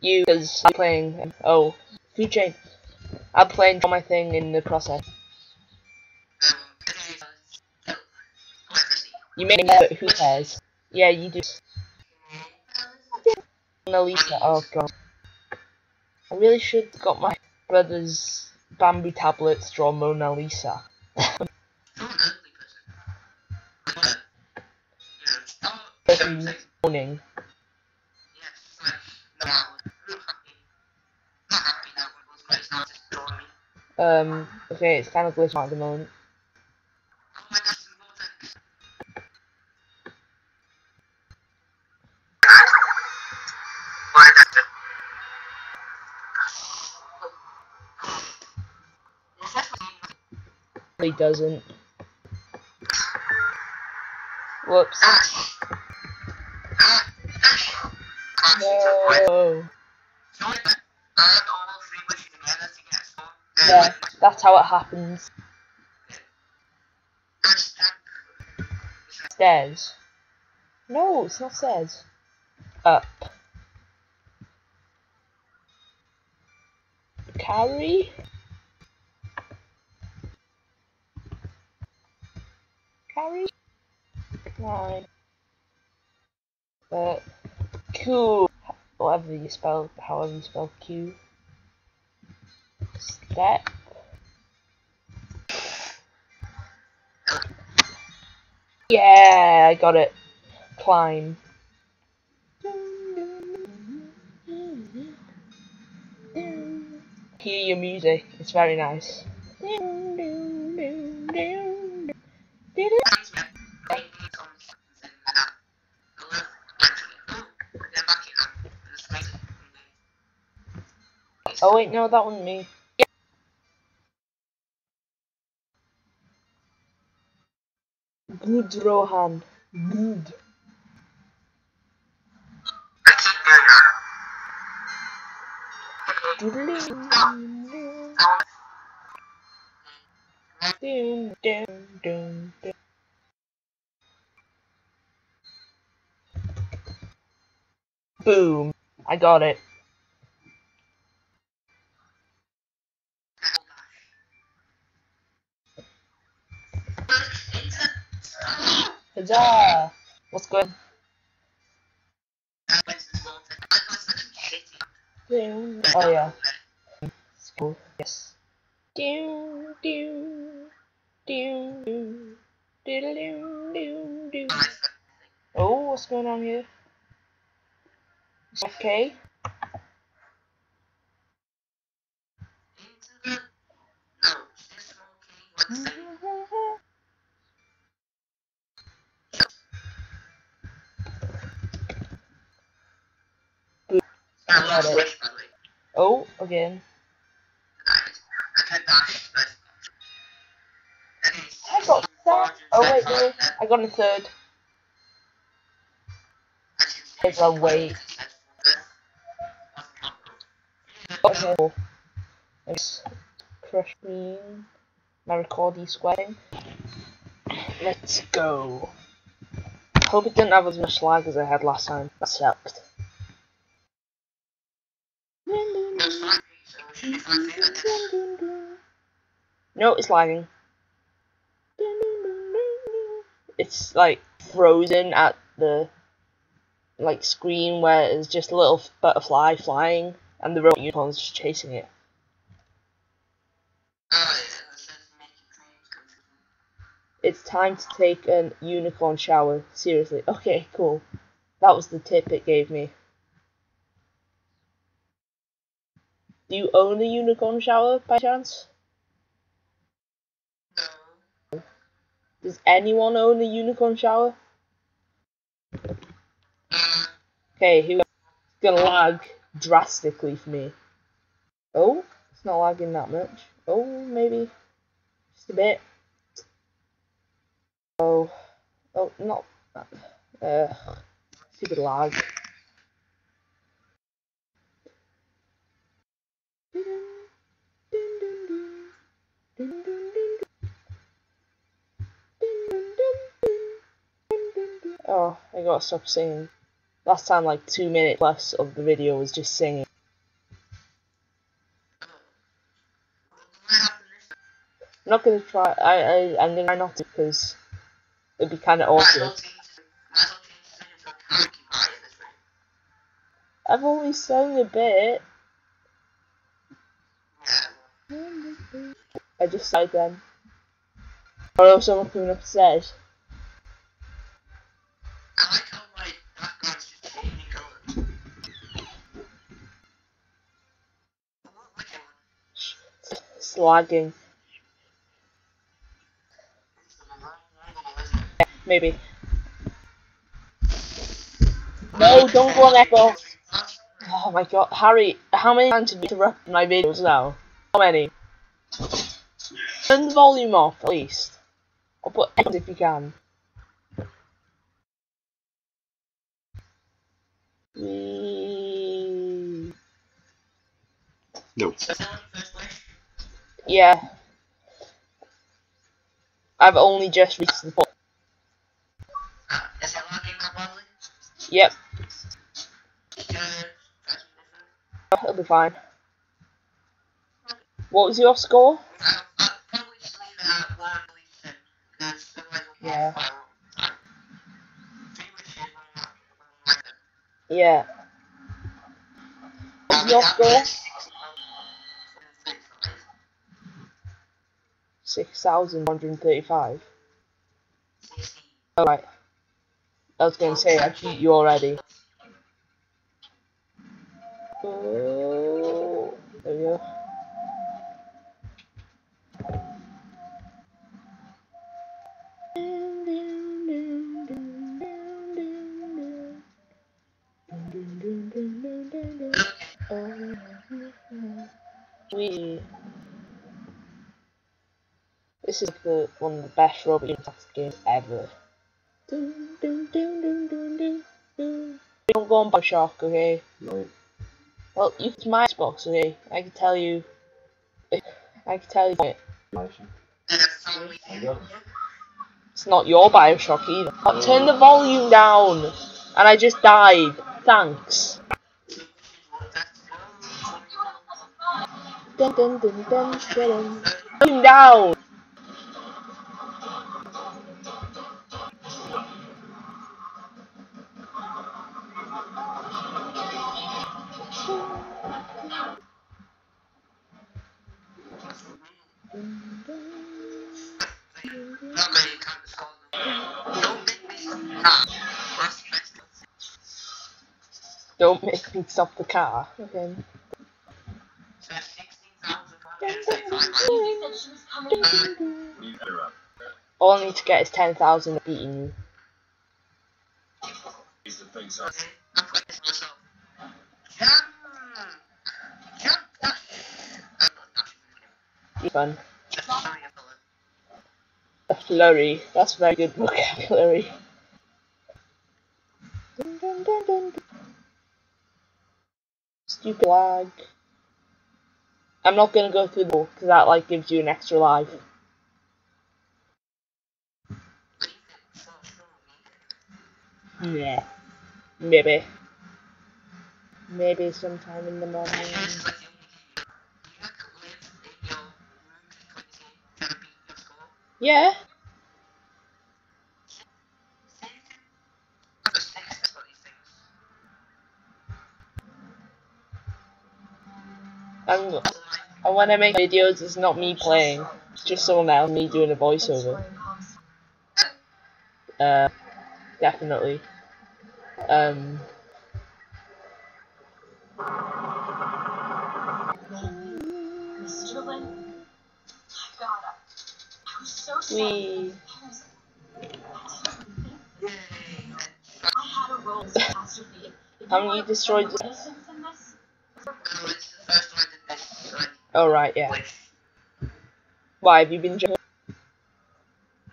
You, because I'm playing. Oh, food chain. I'm playing my thing in the process. You may know, but who cares? Yeah, you do. Mona Lisa. Oh god. I really should got my brother's bamboo tablets draw Mona Lisa. Um, okay, it's kind of glitching at the moment. He doesn't. Whoops. Ash? Ah, Ash! Can't see that way. No. So we add all three wishes together to get Yeah, that's how it happens. Stairs. No, it's not stairs. Up. Carry. Carry. Nine. Uh, Q. Whatever you spell, however you spell Q. Step. Yeah, I got it. Climb. Hear your music. It's very nice. Thanks, man. Thank you so much. And, uh, hello. Actually, oh, they're back here. Let's make it. Oh wait, no, that wasn't me. Good, Rohan. Good. I keep doing that. Doodling. Doom, doom, doom. Boom. I got it. Huzzah! What's good? Oh yeah. School. Yes. Oh, what's going on here? Is that mm-hmm. Okay? got it. Oh, again. I got that. Oh wait, no, I got a third. There's a wait. Okay. Let's crush bean. My recordy squaring. Let's go. Hope it didn't have as much lag as I had last time. That sucked. No, it's lagging. It's like frozen at the like screen where it's just a little butterfly flying and the robot unicorn's just chasing it. It's time to take a unicorn shower. Seriously. Okay, cool. That was the tip it gave me. Do you own a unicorn shower by chance? No. Does anyone own a unicorn shower? Okay, who's gonna lag drastically for me? Oh, it's not lagging that much. Oh, maybe just a bit. Oh, oh, not. Uh, stupid lag. I gotta stop singing. Last time, like two minutes plus of the video was just singing. I'm not gonna try. I, I I'm gonna try not to because it'd be kind of Might as well awkward. I've only sung a bit. I just started then. No, someone coming upstairs. Lagging. It's the one right isn't it? Maybe. No, don't go on Echo! Oh my god, Harry, how many times did you interrupt my videos now? How many? Turn the volume off, at least. Or put X if you can. No. Yeah. I've only just reached the point. Uh, is it working properly? Yep, Just gonna press this it'll be fine. What was your score? I'll, I'll probably just leave it at one least because otherwise we'll Yeah. get far wrong. Three wishes, one like one like that. Yeah. What was your score? 6,135. Alright. I was going to say, I beat you already. Oh, there we go. We. This is the one of the best Robot Unicorn Attack games ever. Dun, dun, dun. Don't go on Bioshock, okay? No. Well, you it's my Xbox, okay? I can tell you. I can tell you it. It's not your Bioshock either. Oh, turn the volume down! And I just died. Thanks. Dun dun dun dun dun. dun. Volume down! Stop the car. Okay. So sixteen thousand four hundred thirty-five. Uh, All I need to get is 10,000 beating you. okay, I'm putting this myself. Jump! Jump! Dash! Not dash. You fun. Just sorry, I thought. A flurry. That's very good vocabulary. Dun, dun, dun. Stupid lag. I'm not gonna go through the book because that like gives you an extra life. Yeah. Maybe. Maybe sometime in the morning. This And, Also, like, and when I make videos, it's not me playing. It's just someone else, me doing a voiceover. Uh, definitely. Um, Mr. Lin, my God, I was so sad. we. yay! I had a role in catastrophe. If Haven't you destroyed the- innocent in this, Uh, it's the first time I did this, so I Oh right, yeah. wish. Why have you been? drinking?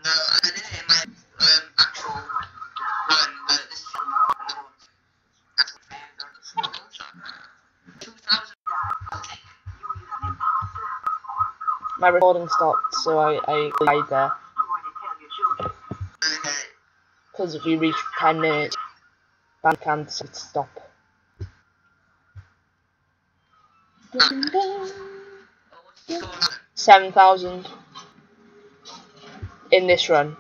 No, I did it in my um, actual one, but this is another one. Actual fan, uh, 2000. My recording stopped, so I I died there. Okay. because we reached 10 minutes. I can't stop. Oh, what's the score now? 7,000 in this run.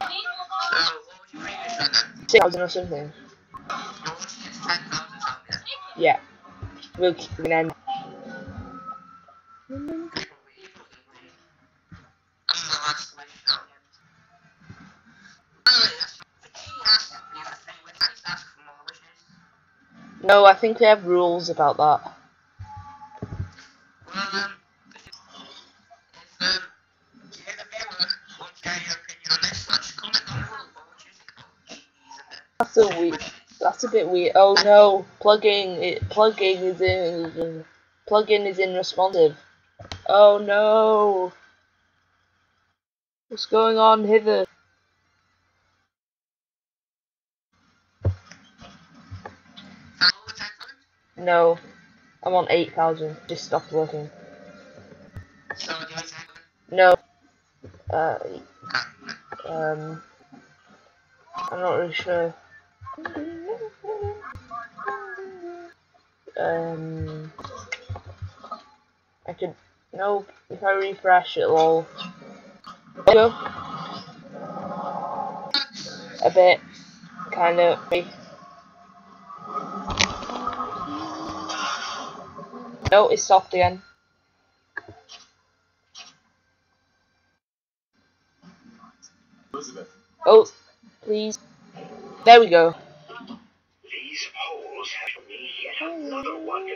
Then? 6,000 or something. Yours is 10,000 something. Yeah. We'll keep an end. No, I think we have rules about that. Well, um, if, if um, you're the viewer, want to get your opinion on this, just comment on the rule. What would you think? Oh, jeez, That's a. That's a bit weird. Oh no, plugging it. Plugging is in. Plugin is in responsive. Oh no. What's going on hither? No, I'm on eight thousand. Just stopped working. So, No. Uh, um, I'm not really sure. Um, I could. No, if I refresh, it'll. Go. A bit, kind of. No, it's soft again. Elizabeth. Oh, please. There we go. These holes have me yet another wonder.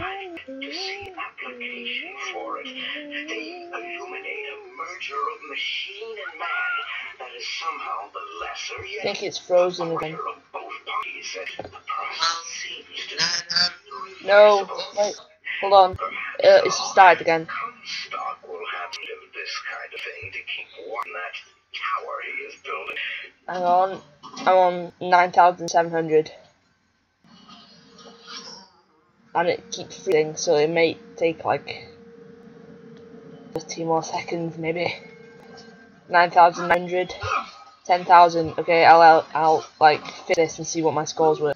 I to see application for it. They illuminate a merger of machine and man that is somehow the lesser I think it's frozen again. greater of both parties. The process seems to then, No, wait, hold on. Uh, it's started again. Comstock will have to do this kind of thing to keep that tower he is building. Hang on. I'm on 9,700. And it keeps freezing, so it may take like 15 more seconds, maybe. 9,900. 10,000. Okay, I'll, I'll, I'll like fit this and see what my scores were.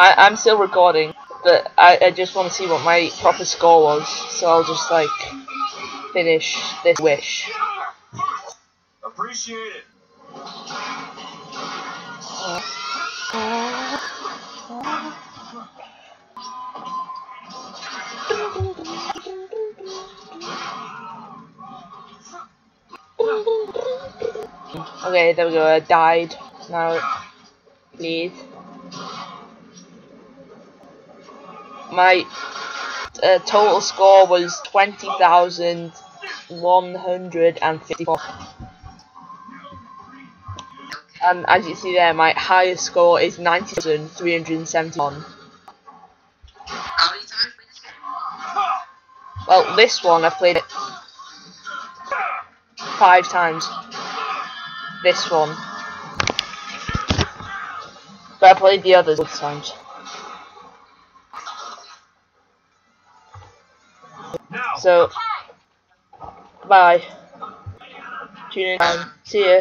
I, I'm still recording, but I, I just want to see what my proper score was, so I'll just like finish this wish. Appreciate it. Okay, there we go. I died. Now, please. My uh, total score was twenty thousand one hundred and fifty-four. And as you see there, my highest score is ninety thousand three hundred seventy-one. How many times we this game? Well, this one I've played it five times. This one. But I played the others six times. So, bye. Tune in. See ya.